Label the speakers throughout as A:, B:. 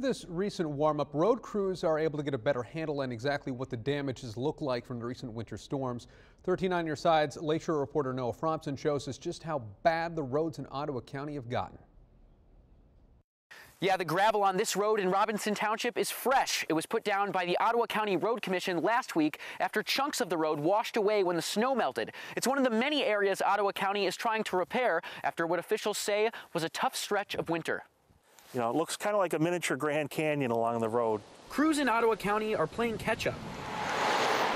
A: this recent warm-up, road crews are able to get a better handle on exactly what the damages look like from the recent winter storms. 13 on your sides, Lakeshore reporter Noah Fromson shows us just how bad the roads in Ottawa County have gotten.
B: Yeah, the gravel on this road in Robinson Township is fresh. It was put down by the Ottawa County Road Commission last week after chunks of the road washed away when the snow melted. It's one of the many areas Ottawa County is trying to repair after what officials say was a tough stretch of winter.
C: You know, it looks kind of like a miniature Grand Canyon along the road.
B: Crews in Ottawa County are playing catch up,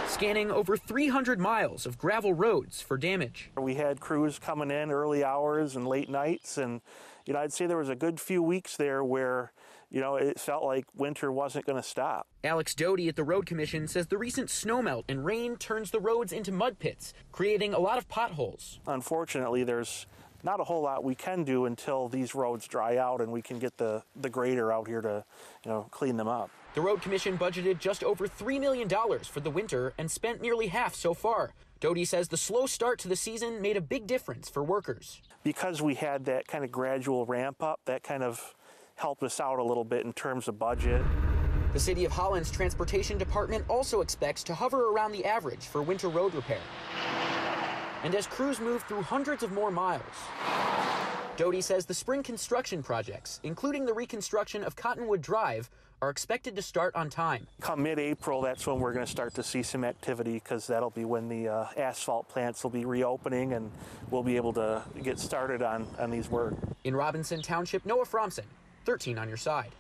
B: scanning over 300 miles of gravel roads for damage.
C: We had crews coming in early hours and late nights, and you know, I'd say there was a good few weeks there where you know, it felt like winter wasn't going to stop.
B: Alex Doty at the Road Commission says the recent snowmelt and rain turns the roads into mud pits, creating a lot of potholes.
C: Unfortunately, there's not a whole lot we can do until these roads dry out and we can get the, the grader out here to, you know, clean them up.
B: The Road Commission budgeted just over $3 million for the winter and spent nearly half so far. Doty says the slow start to the season made a big difference for workers.
C: Because we had that kind of gradual ramp up, that kind of helped us out a little bit in terms of budget.
B: The City of Holland's Transportation Department also expects to hover around the average for winter road repair. And as crews move through hundreds of more miles, Doty says the spring construction projects, including the reconstruction of Cottonwood Drive, are expected to start on time.
C: Come mid-April, that's when we're going to start to see some activity because that'll be when the uh, asphalt plants will be reopening and we'll be able to get started on, on these work.
B: In Robinson Township, Noah Fromson, 13 on your side.